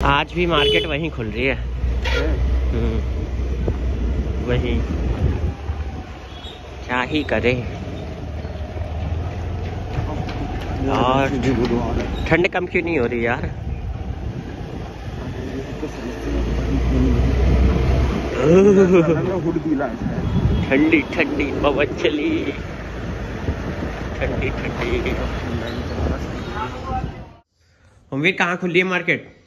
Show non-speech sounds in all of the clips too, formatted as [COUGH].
आज भी मार्केट वहीं खुल रही है। हम्म, वहीं। क्या ही करे। और ठंड कम क्यों नहीं हो रही यार? ठंडी ठंडी पवन चली। ठंडी ठंडी। उम्मीद कहाँ खुली है मार्केट?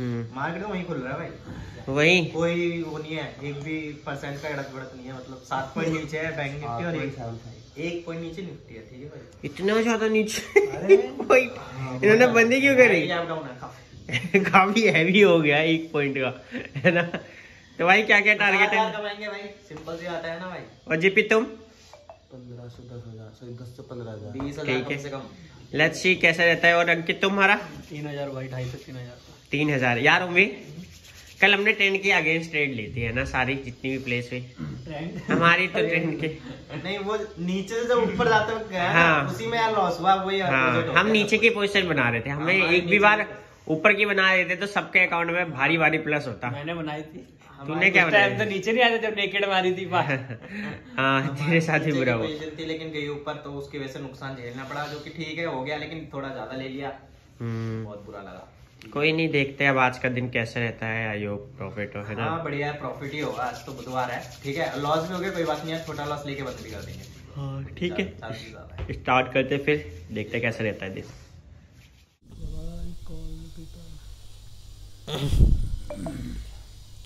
मार्केट तो वहीं खुल रहा है भाई। वहीं? कोई वो नहीं है एक भी परसेंट का अड़क बढ़त नहीं है मतलब सात पॉइंट नीचे है बैंक निफ्टी और एक एक पॉइंट नीचे निफ्टी है ठीक है भाई? इतना ज़्यादा नीचे? अरे। [LAUGHS] Point. इन्होंने बंदी क्यों करी? है काफ़ी। [LAUGHS] काफ़ी हैवी हो गया एक पॉइंट का है ना? तो भाई क्या क्या टारगेट है? कमाएँगे भाई सिंपल सी आता है ना भाई। और जीपी तुम? पंद्रह से दस हज़ार सॉरी दस से पंद्रह हज़ार। बीस हज़ार ठीक है। कम से कम। लेट्स सी कैसा रहता है और अंकित तुम्हारा? तीन हज़ार भाई ढाई से तीन हज़ार। तीन हज़ार। यार उम्मीद? कल हमने ट्रेंड की अगेंस्ट ट्रेड ली थी है ना? सारी जितनी भी प्लेस हुई। हमारी तो ट्रेंड के। नहीं वो नीचे से जब ऊपर जाते गया हाँ। उसी में यार लॉस हुआ वही हाँ हम नीचे की पोजीशन बना रहे थे। हमें हमारे एक भी बार ऊपर की बना रहे थे तो सबके अकाउंट में भारी भारी प्लस होता। मैंने बनाई थी। तूने क्या बनाया तो नीचे नहीं आते जब नेकेड मारी थी [LAUGHS] हाँ तेरे साथ ही बुरा हुआ। थी लेकिन गई ऊपर तो उसकी वजह से नुकसान झेलना पड़ा जो कि ठीक है हो गया लेकिन थोड़ा ज़्यादा ले लिया। हम्म, बहुत बुरा लगा। कोई नहीं देखते अब आज का दिन कैसे रहता है आई होप प्रॉफिट हो है ना। हाँ बढ़िया है प्रॉफिट ही होगा आज तो बुधवार है ठीक है? लॉस भी हो गया कोई बात नहीं है छोटा लॉस लेके बंद भी कर देंगे। हाँ ठीक है। है। स्टार्ट करते फिर देखते कैसे रहता है दिन।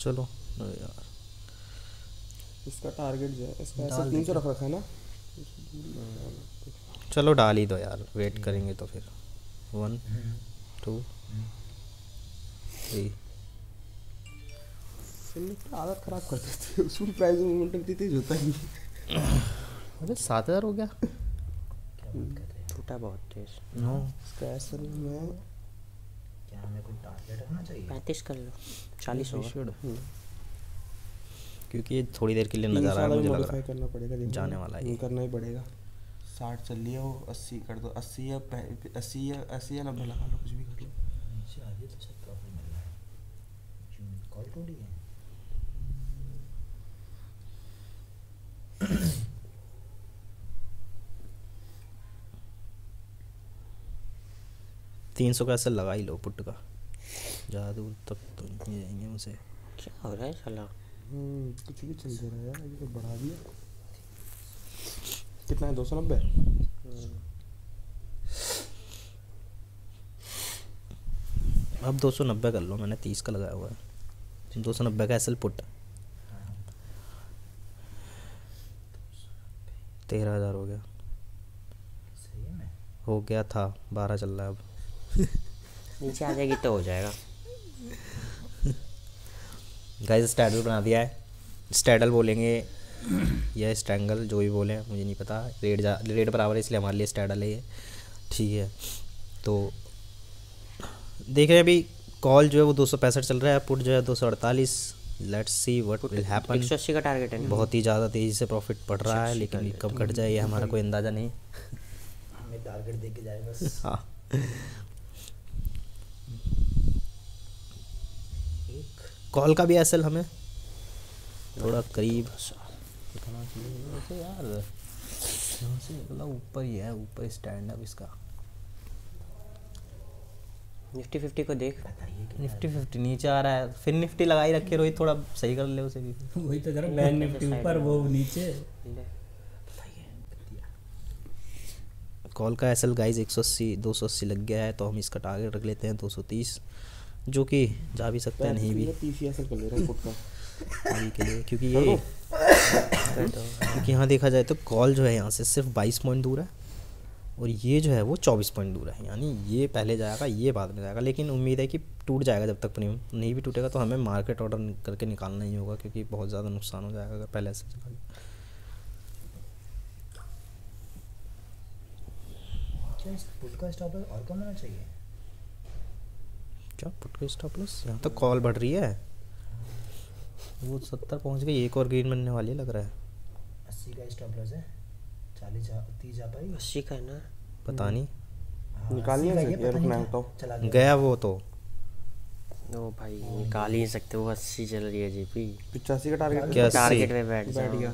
चलो। यार। इसका टारगेट जो है इसका ऐसा तीन सौ रख रखा है ना? चलो डाल ही दो यार वेट करेंगे तो फिर। वन टू थ्री आदत खराब कर देती है? उसमें प्राइस मूवमेंट इतनी तेज होता ही अरे सात हज़ार हो गया। टूटा बहुत तेज। नो इसका ऐसा मैं पैंतीस कर लो। चालीस होगा। क्योंकि ये थोड़ी देर के लिए नज़र आ रहा है मुझे लग रहा करना पड़ेगा जाने वाला है। करना ही पड़ेगा। साठ चल है वो अस्सी कर दो। अस्सी या अस्सी या अस्सी या नब्बे लगा लो कुछ भी कर लो। [COUGHS] तीन सौ का ऐसा लगा ही लो पुट का। ज़्यादा दूर तक तो नहीं जाएँगे उसे। क्या हो रहा है साला? हम्म, कुछ भी चल रहा है यार ये तो बढ़ा दिया। कितना है दो सौ नब्बे? अब दो सौ नब्बे कर लो मैंने तीस का लगाया हुआ है। दो सौ नब्बे का एसल पुट। तेरह हज़ार हो गया। हो गया था बारह चल रहा है अब। [LAUGHS] नीचे आ जाएगी तो हो जाएगा। गाइस स्टैडल बना दिया है। स्टैडल बोलेंगे या स्टैंगल जो भी बोले मुझे नहीं पता। रेट जा रेट बराबर है इसलिए हमारे लिए स्टैडल है ये। ठीक है। तो देख रहे हैं अभी कॉल जो है वो दो सौ पैंसठ चल रहा है पुट जो है दो सौ अड़तालीस। Let's see what will happen का टारगेट है बहुत ही ज़्यादा तेज़ी से प्रॉफिट बढ़ रहा है लेकिन कब घट जाए ये हमारा कोई अंदाज़ा नहीं। हमें टारगेट दे के जाए बस। [LAUGHS] हाँ। कॉल का भी एसल हमें। थोड़ा करीब। यार यहाँ से ऊपर ही है ऊपर स्टैंड अब इसका। निफ्टी फिफ्टी को देख। निफ्टी फिफ्टी नीचे आ रहा है। फिर निफ्टी लगाई रखे रोहित थोड़ा सही कर ले उसे भी। वही तो जरा बैंक निफ्टी ऊपर वो नीचे। कॉल का एसल गाइज़ एक सौ अस्सी दो सौ अस्सी लग गया है तो हम इसका टारगेट रख लेते हैं दो सौ तीस जो कि जा भी सकता है नहीं भी। हूँ के। लिए क्योंकि ये [COUGHS] क्योंकि यहाँ देखा जाए तो कॉल जो है यहाँ से सिर्फ़ बाईस पॉइंट दूर है। और ये जो है वो चौबीस पॉइंट दूर है यानी ये पहले जाएगा ये बाद में जाएगा लेकिन उम्मीद है कि टूट जाएगा जब तक प्रीमियम नहीं भी टूटेगा तो हमें मार्केट ऑर्डर करके निकालना ही होगा क्योंकि बहुत ज़्यादा नुकसान हो जाएगा अगर पहले से पुट का स्टॉप लॉस और कम होना चाहिए? क्या पुट का स्टॉप लॉस यहाँ तक कॉल बढ़ रही है। वो सत्तर पहुँच गई एक और ग्रीन बनने वाली लग रहा है। अस्सी का स्टॉप लॉस है। चालीस जा तीस जा पाएगी अस्सी का है ना? पता नहीं। हाँ, निकालनी 80 का यार, मैं। चला गया। वो तो। ओ भाई निकाल ही सकते वो अस्सी चल रही है जीपी। पिचासी का टारगेट क्या टारगेट पे बैठ गया।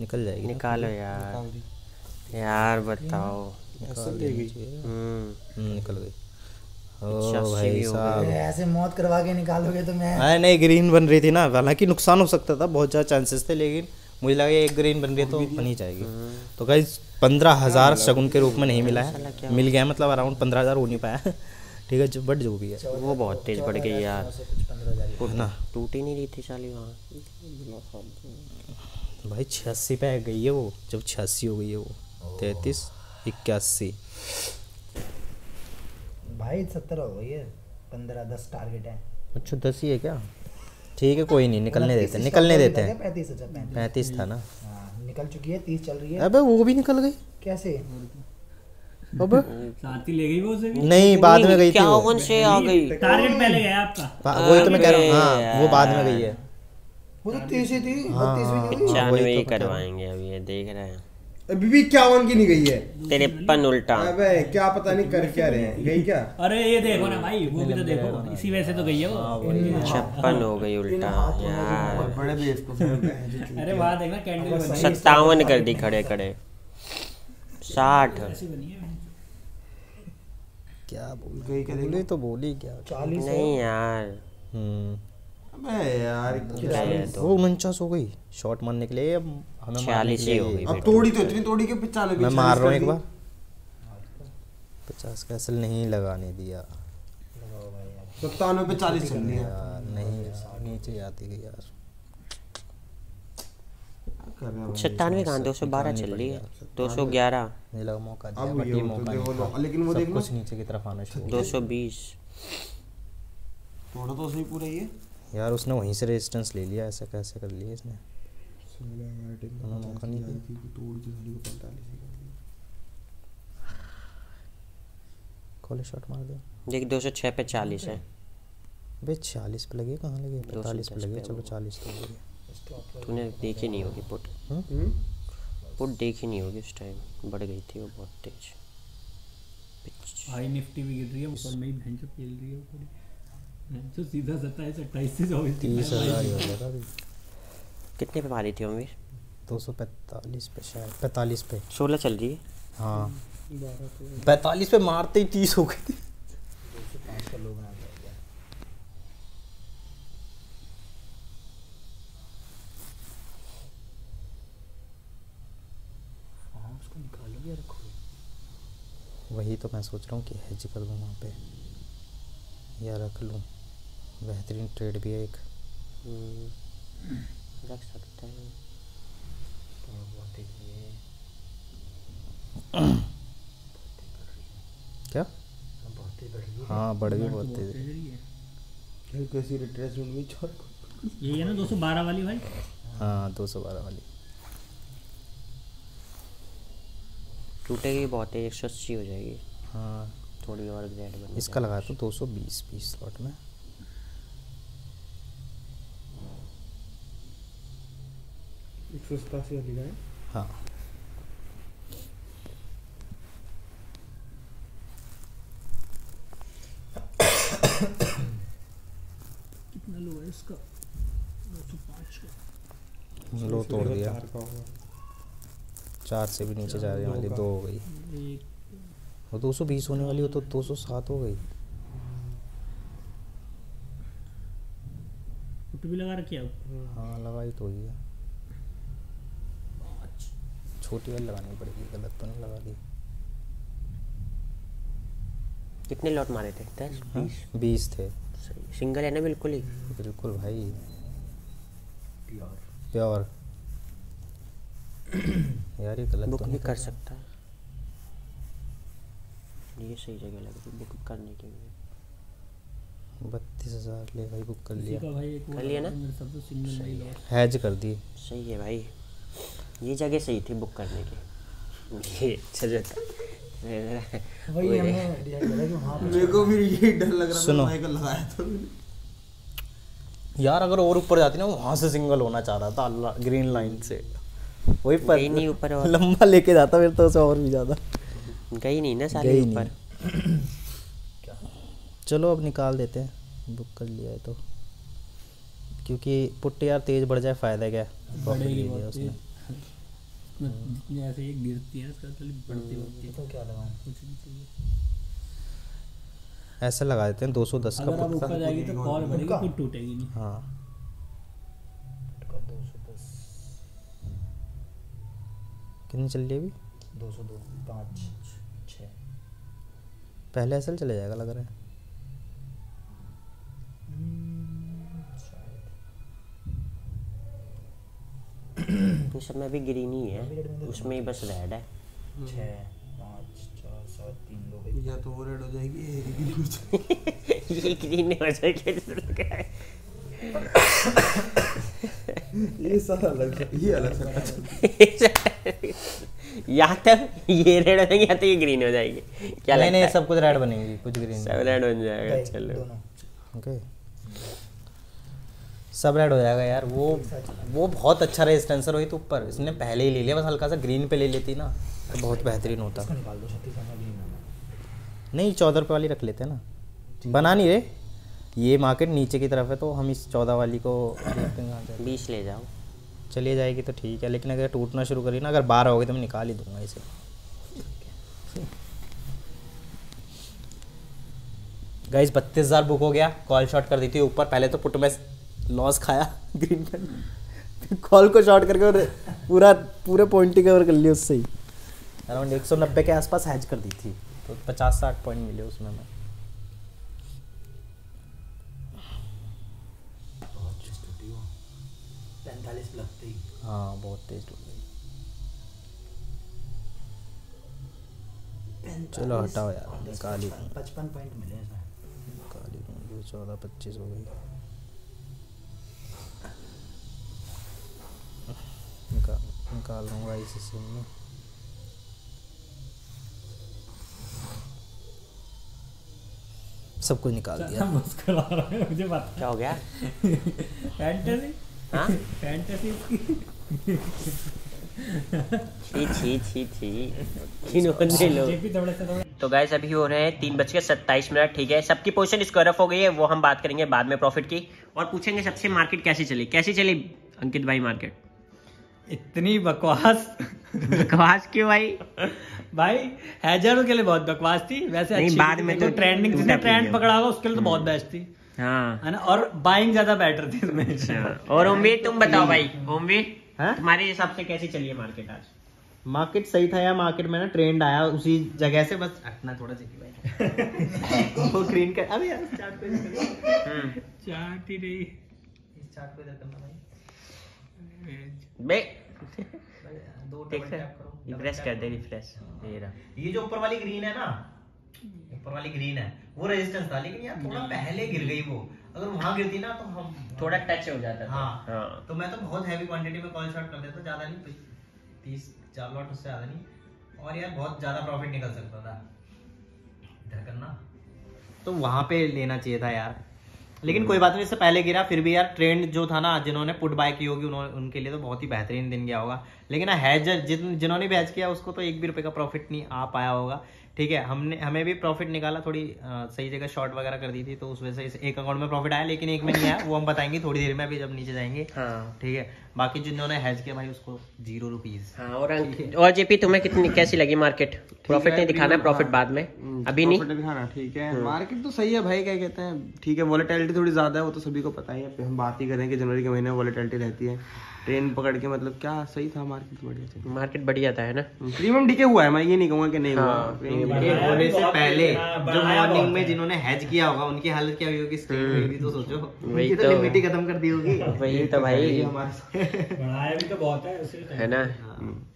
निकल जाएगी निकालो यार। यार बताओ। हम्म। हम्म, निकल गई। ओ अस्सी भाई साहब। ऐसे मौत करवा के निकालोगे तो मैं हाँ नहीं ग्रीन बन रही थी ना। हालाँकि नुकसान हो सकता था बहुत ज़्यादा चांसेस थे लेकिन मुझे लगा एक ग्रीन बन रही है तो बनी जाएगी। तो कहीं पंद्रह हज़ार शगुन के रूप में नहीं मिला है। मिल गया मतलब अराउंड पंद्रह हज़ार हो नहीं पाया। [LAUGHS] ठीक है जो बट जो भी है। वो बहुत तेज बढ़ गई यार। है। ना? टूट ही नहीं रही थी साली वहाँ। भाई छियासी पे गई है वो। जब छियासी हो गई है वो। तैतीस इक्यासी। भाई सत्तर हो गई है। पंद्रह दस टारगेट है। अच्छा दस ही है क्या? ठीक है कोई नहीं निकलने देते निकलने देते हैं। पैंतीस अच्छा पैंतीस था ना? हाँ निकल चुकी है तीस चल रही है। अबे वो भी निकल गई। कैसे? अबे। साथ ही ले गई वो उसे भी? नहीं बाद में गई थी वो। इक्यावन से आ गई? टारगेट पहले गया आपका। वही तो मैं कह रहा हूँ हाँ वो बाद में गई है। वो तो तीस ही थी हाँ, बत्तीस भी नहीं पचानवे वही ही तो मैं कह रहा करवाएँगे अभी ये देख रहे हैं। अभी भी इक्यावन की नहीं गई है। तिरपन उल्टा। अबे क्या पता नहीं कर क्या रहे हैं। गई क्या? अरे ये देखो ना भाई वो भी तो देखो। इसी वजह से तो गई है वो। छप्पन हो गई उल्टा यार। बड़े बेस को अरे वहाँ देखना कैंडल बनी है, सत्तावन कर दी खड़े खड़े। साठ। है। क्या बोल गई क्या बोली तो बोली क्या? चालीस नहीं यार। हम्म। यार तो वो उनचास हो गई। शॉट मारने के लिए अब हमें छियालीस ही हो गई अब तोड़ी तो इतनी तोड़ी के पिचानवे मैं मार रहा हूँ एक बार। पचास का असल नहीं लगाने दिया। सत्तानवे पे चालीस चल रही है। नहीं नीचे आती गई यार। सत्तानवे कहाँ? दो सौ बारह चल रही है। दो सौ ग्यारह। मौका ये ये देखो लेकिन वो देखना। कुछ नीचे की तरफ़ आना शुरू दो सौ बीस। थोड़ा तो सही पूरा ही है यार उसने वहीं से रेजिस्टेंस ले लिया ऐसा कैसे कर लिया इसने? मौका नहीं। कॉलेज शॉट मार दो। देख दो सौ छः पे चालीस है। बे छियालीस पे लगी कहाँ लगी? पैंतालीस पे लगी चलो चालीस पे लगी। तूने देखी नहीं होगी पुट। हम्म? पुट देखी नहीं होगी उस टाइम बढ़ गई थी वो बहुत तेज। पिच। हाई निफ्टी भी गिर रही है ऊपर में ही भैंस खेल रही है वो जो सीधा सत्ताईस अट्ठाईस से चौबीस तीस हज़ार ही हो गया था अभी। कितने पे मारी थी अमीर दो सौ पैंतालीस पे शायद पैंतालीस पे। सोलह चल रही है। हाँ। पैंतालीस पे मारते ही तीस हो गई थी। वही तो मैं सोच रहा हूँ कि हेज कर दूँ वहाँ पे। या रख लूँ। बेहतरीन ट्रेड भी है एक। हम्म, रख सकते हैं। क्या? हाँ बढ़ गई बहुत तेज। फिर कैसी रिट्रेसमेंट में छोड़। ये है ना 212 वाली भाई? हाँ दो सौ बारह वाली। टूटेगी बहुत है एक सौ अस्सी हो जाएगी। हाँ। थोड़ी और ग्रेड बन इसका लगा तो दो सौ बीस बीस स्लॉट में। एक सौ सतासी वाली का है। हाँ कितना लो है इसका? 205 का। लो तोड़ दिया। चार का होगा। चार से भी नीचे जा रही वाली दो हो गई। वो दो सौ बीस होने वाली हो तो दो सौ सात हो गई। भी लगा रखी है अब? हाँ। लगाई तो ही है। छोटी वाली लगानी पड़ेगी गलत तो नहीं लगा दी कितने लॉट मारे थे? दस हाँ? बीस? बीस थे। सही सिंगल है ना बिल्कुल ही? बिल्कुल भाई। प्योर। यार ये गलत बुक तो नहीं कर सकता। ये सही जगह लग रही बुक करने के लिए। बत्तीस हज़ार ले भाई बुक कर लिया। कर लिया ना? सब तो सिंगल भाई हैज़ कर दी। सही है भाई। ये जगह सही थी बुक करने की। ये अच्छा रहता वही हमने डिसाइड करा कि वहाँ पे मेरे को भी यही डर लग रहा सुनो। लगाया था। यार अगर और ऊपर जाती ना वहाँ से सिंगल होना चाह रहा था अल्लाह ग्रीन लाइन से। वही पर गई नहीं ऊपर लंबा लेके जाता फिर तो उसे और भी ज़्यादा। गई नहीं ना सारी ऊपर। चलो अब निकाल देते हैं। बुक कर लिया है तो। क्योंकि पुट यार तेज बढ़ जाए फ़ायदा क्या प्रॉफिट बढ़ेगी ले लिया बहुत उसने तेज। जितनी ऐसे ये गिरती है इसका खाली बढ़ती बढ़ती है। तो क्या लगाऊँ? कुछ नहीं चाहिए। ऐसा लगा देते हैं 210 का अगर ऊपर जाएगी तो कॉल बढ़ेगी टूटेगी नहीं। हाँ। दो सौ दस। कितनी चल रही है अभी? दो सौ दो पाँच छः। पहले ऐसा चले जाएगा लग रहा है। शायद सब में भी ग्रीन ही है। अभी तो उसमें ही बस रेड है। छः पाँच चार सात तीन दो या तो वो रेड हो जाएगी ये green हो जाएगी। [LAUGHS] ये ग्रीन हो जाएगी ऐसा लग रहा है? ये सारा अलग ये अलग सा [LAUGHS] या तो ये रेड हो जाएगी या तो ये ग्रीन हो जाएगी। क्या नहीं नहीं सब कुछ रेड बनेगी कुछ ग्रीन सब रेड बन जाएगा चलो। ओके सब रेड हो जाएगा यार। वो वो बहुत अच्छा रेजिस्टेंसर हुई तो ऊपर। इसने पहले ही ले लिया बस हल्का सा ग्रीन पे ले लेती ना तो बहुत बेहतरीन होता। नहीं नहीं चौदह रुपये वाली रख लेते हैं ना। बना नहीं रे ये मार्केट नीचे की तरफ़ है तो हम इस चौदह वाली को देखते हैं बीस ले जाओ। चलिए जाएगी तो ठीक है लेकिन अगर टूटना शुरू करी ना अगर बारह हो गई तो मैं निकाल ही दूँगा इसे। गाइस [LAUGHS] बत्तीस हज़ार बुक हो गया। कॉल शॉट कर दी थी ऊपर। पहले तो पुट में लॉस खाया ग्रीन पे कॉल को शॉर्ट करके और पूरा पूरे पॉइंट ही कवर कर लिए उससे ही। अराउंड एक सौ नब्बे के आसपास हैज़ कर दी थी। तो पचास साठ पॉइंट मिले उसमें मैं ही। बहुत तेज टूट। गई चलो हटाओ यार निकाल पचपन पॉइंट मिले निकाल चौदह पच्चीस हो गई। निकाल निकाल लूँगा इसी सिम में। सब कुछ निकाल दिया। मुस्कुरा रहा है मुझे पता क्या हो गया? फैंटेसी हाँ? फैंटेसी [LAUGHS] तो गाइस अभी हो रहे हैं तीन बज के सत्ताईस मिनट ठीक है? सबकी पोजीशन स्क्वायर ऑफ़ हो गई है वो हम बात करेंगे बाद में प्रॉफिट की। और पूछेंगे सबसे मार्केट कैसी चली? कैसी चली अंकित भाई मार्केट इतनी बकवास। बकवास क्यों भाई? भाई हैजर के लिए बहुत बकवास थी। वैसे अच्छी बाद में तो ट्रेंडिंग जिसने ट्रेंड पकड़ा होगा उसके लिए तो बहुत बेस्ट थी। हाँ। और बाइंग ज़्यादा बेटर थी इसमें। अच्छा और ओमवीर तुम बताओ भाई। ओमवीर तुम्हारे हिसाब से कैसी चली है मार्केट आज? मार्केट सही था यार मार्केट में ना ट्रेंड आया उसी जगह से बस हटना थोड़ा सा भाई। वो ग्रीन का अबे यार चार्ट करो। हम्म। चाट ही रही। इस चार्ट इधर करना भाई। बे देख रिफ्रेश कर दे रिफ्रेश ये रहा। ये जो ऊपर वाली ग्रीन है ना ऊपर वाली ग्रीन है वो रेजिस्टेंस था लेकिन यार थोड़ा पहले गिर गई वो। अगर वहाँ गिरती ना तो हम थोड़ा टच हो जाता हाँ। हाँ। तो मैं तो बहुत हैवी क्वांटिटी में कॉल शॉट कर देता ज़्यादा नहीं तीस चार लॉट उससे ज़्यादा नहीं। और यार बहुत ज़्यादा प्रॉफिट निकल सकता था। इधर करना। तो वहाँ पे लेना चाहिए था यार। लेकिन कोई बात नहीं इससे पहले गिरा फिर भी यार ट्रेंड जो था ना जिन्होंने पुट बाय की होगी उन्होंने उनके लिए तो बहुत ही बेहतरीन दिन गया होगा। लेकिन हैजर जिन जिन्होंने भी हैज़ किया उसको तो एक भी रुपए का प्रॉफिट नहीं आ पाया होगा। ठीक है हमने हमें भी प्रॉफिट निकाला थोड़ी आ, सही जगह शॉर्ट वगैरह कर दी थी तो उस वजह से इस एक अकाउंट में प्रॉफिट आया लेकिन एक में नहीं आया वो हम बताएँगे थोड़ी देर में अभी जब नीचे जाएँगे। हाँ। ठीक है बाकी जिन्होंने हैज़ किया भाई उसको ज़ीरो रुपीज़ हाँ और और जेपी तुम्हें कितनी कैसी लगी मार्केट प्रॉफिट नहीं दिखाना प्रॉफिट बाद में। अभी नहीं? दिखाना ठीक है। मार्केट तो सही है भाई क्या कहते हैं? ठीक है वॉलेटिलिटी थोड़ी ज़्यादा है वो तो सभी को पता ही है। हम बात ही करें कि जनवरी के महीने में वॉलेटिलिटी रहती है। ट्रेन पकड़ के मतलब क्या सही था मार्केट बढ़िया से मार्केट बढ़िया था है ना? प्रीमियम डीके हुआ है मैं ये नहीं कहूँगा कि नहीं हुआ। हाँ, decay होने से पहले हाँ, जो मॉर्निंग में जिन्होंने हैज़ किया होगा उनकी हालत क्या हुई होगी? तो सोचो। वही तो तो। लिमिट ही खत्म कर दी होगी? वही तो [LAUGHS] भाई। हमारे बढ़ाया भी तो बहुत है उसी है ना?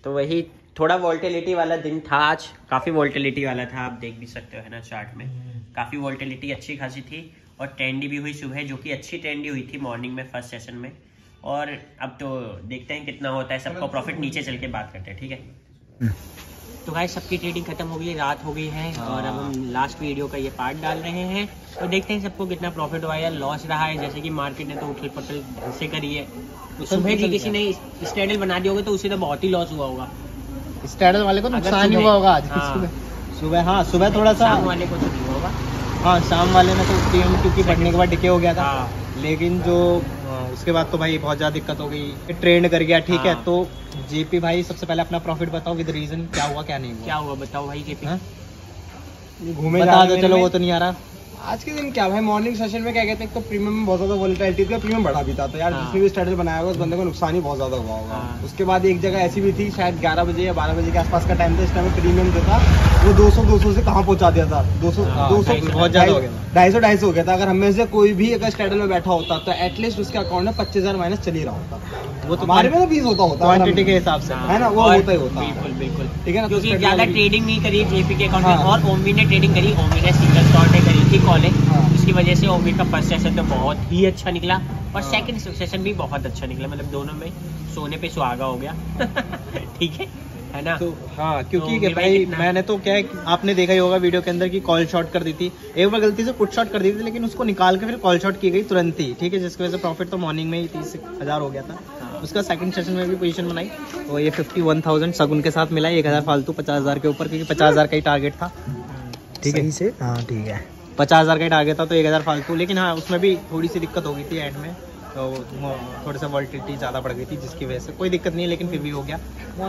तो वही थोड़ा वोल्टिलिटी वाला दिन था आज। काफ़ी वोल्टिलिटी वाला था आप देख भी सकते हो है ना चार्ट में। काफ़ी वोल्टिलिटी अच्छी खासी थी और ट्रेंडी भी हुई सुबह जो कि अच्छी ट्रेंडी हुई थी मॉर्निंग में फ़र्स्ट सेशन में। और अब तो देखते हैं कितना होता है सबको प्रॉफिट नीचे चल के बात करते हैं ठीक है? तो भाई सबकी ट्रेडिंग खत्म हो गई रात हो गई है और अब हम लास्ट वीडियो का ये पार्ट डाल रहे हैं। तो देखते हैं सबको कितना प्रॉफिट हुआ या लॉस रहा है। जैसे कि मार्केट ने तो उछल पटल ढंग से करी है। तो सुबह जी किसी ने स्टैंडल बना दिया होगा तो उसे तो बहुत ही लॉस हुआ होगा। स्टैडल वाले को नुकसान हुआ होगा आज। हाँ। सुबह हाँ सुबह थोड़ा सा शाम वाले को तो नहीं होगा। हाँ शाम वाले में तो प्रीमियम क्योंकि बढ़ने के बाद डिके हो गया था। हाँ। लेकिन जो उसके बाद तो भाई बहुत ज़्यादा दिक्कत हो गई ट्रेंड कर गया ठीक है हाँ। तो जेपी भाई सबसे पहले अपना प्रॉफिट बताओ विद रीजन क्या हुआ क्या नहीं हुआ क्या हुआ बताओ भाई जेपी हाँ? घूमे बता दो चलो वो तो नहीं आ रहा आज के दिन क्या भाई मॉर्निंग सेशन में क्या कहते हैं तो प्रीमियम में बहुत ज़्यादा वोलेटिलिटी थी प्रीमियम बढ़ा भी था तो यार हाँ। जिसने भी स्टैंडर्ड बनाया होगा उस बंदे को नुकसान ही बहुत ज़्यादा हुआ होगा हाँ। उसके बाद एक जगह ऐसी भी थी शायद 11 बजे या 12 बजे के आसपास का टाइम था इस टाइम प्रीमियम जो था वो 200 200 से कहाँ पहुँचा दिया था? 200 हाँ, 200 सौ, बहुत ज़्यादा हो गया। ढाई सौ ढाई सौ हो गया था। अगर हमें से कोई भी अगर स्टैंडर्ड में बैठा होता तो एटलीस्ट उसके अकाउंट में पच्चीस हज़ार माइनस चल ही रहा होता। वो तो हमारे में तो बीस होता होता क्वांटिटी के हिसाब से। हाँ, है ना, वो होता ही होता। बिल्कुल बिल्कुल। ठीक है ना? तो क्योंकि ज़्यादा ट्रेडिंग नहीं करी जेपी के अकाउंट में हाँ। और ओमी ने ट्रेडिंग करी ओमी ने सिंगल शॉट ने करी थी कॉलेज हाँ। इसकी वजह से ओमी का फ़र्स्ट सेशन तो बहुत ही अच्छा निकला और हाँ। सेकंड सेशन भी बहुत अच्छा निकला मतलब दोनों में सोने पे सुहागा हो गया। [LAUGHS] ठीक है? है ना? तो हाँ तो क्योंकि मेरे भाई भाई मैंने तो क्या है आपने देखा ही होगा वीडियो के अंदर की कॉल शॉट कर दी थी। एक बार गलती से पुट शॉट कर दी थी लेकिन उसको निकाल के फिर कॉल शॉट की गई तुरंत ही ठीक है? जिसकी वजह से प्रॉफिट तो मॉर्निंग में ही तीस हज़ार हो गया था। हाँ। उसका सेकंड सेशन में भी पोजीशन बनाई तो ये फिफ्टी वन थाउज़ेंड सगुन के साथ मिला एक हज़ार फालतू पचास हज़ार के ऊपर क्योंकि पचास हज़ार का ही टारगेट था। ठीक है? से? हाँ ठीक है। पचास हज़ार का ही टारगेट था तो एक हज़ार फालतू लेकिन हाँ उसमें भी थोड़ी सी दिक्कत हो गई थी एंड में। तो थोड़ा सा वॉल्टिलिटी ज़्यादा बढ़ गई थी जिसकी वजह से कोई दिक्कत नहीं है लेकिन फिर भी हो गया।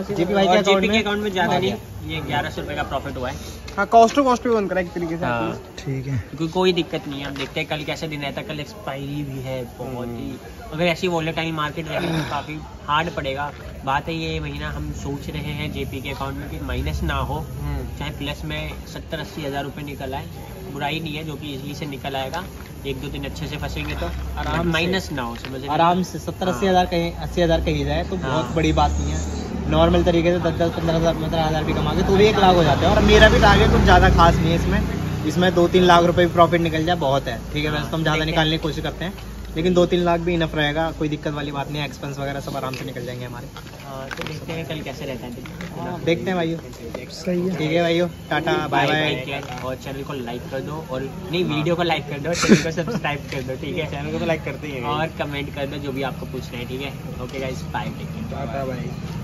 जेपी भाई के अकाउंट में अकाउंट में ज़्यादा नहीं ये ग्यारह सौ रुपए का प्रॉफिट हुआ है। हाँ कॉस्ट टू कॉस्ट भी बन करा एक तरीके से। हाँ। ठीक है। क्योंकि कोई दिक्कत नहीं है अब देखते हैं कल कैसे दिन रहता है कल एक्सपायरी भी है बहुत ही। अगर ऐसी वॉलेटाइल मार्केट रहेगी तो काफ़ी हार्ड पड़ेगा। बात है ये महीना हम सोच रहे हैं जेपी के अकाउंट में कि माइनस ना हो चाहे प्लस में सत्तर अस्सी हज़ार रुपये निकल आए बुराई नहीं है जो कि इजली से निकल आएगा। एक दो दिन अच्छे से फंसेंगे तो। आराम माइनस ना हो समझ आराम से सत्तर अस्सी हाँ। हज़ार कहीं अस्सी हज़ार कहीं जाए तो बहुत हाँ। बड़ी बात नहीं है। नॉर्मल तरीके से दस दस पंद्रह हज़ार पंद्रह हज़ार भी कमा के तो भी एक लाख हो जाते हैं। और मेरा भी टारगेट कुछ ज़्यादा खास नहीं है इसमें। इसमें दो तीन लाख रुपए भी प्रॉफिट निकल जाए बहुत है। ठीक है हाँ, वैसे तो हम ज़्यादा निकालने की कोशिश करते हैं। लेकिन दो तीन लाख भी इनफ रहेगा। कोई दिक्कत वाली बात नहीं है। एक्सपेंस वगैरह सब आराम से निकल जाएँगे हमारे। हाँ, तो देखते हैं कल कैसे रहता है है? देखते हैं भाइयों। सही है। ठीक है भाइयों। Tata bye bye bye bye और चैनल को लाइक कर दो और नहीं वीडियो को लाइक कर दो चैनल को सब्सक्राइब कर दो ठीक है? [LAUGHS] चैनल को तो लाइक करते ही और कमेंट कर दो जो भी आपको पूछना है ठीक है? ओके गाइस बाय टाटा भाई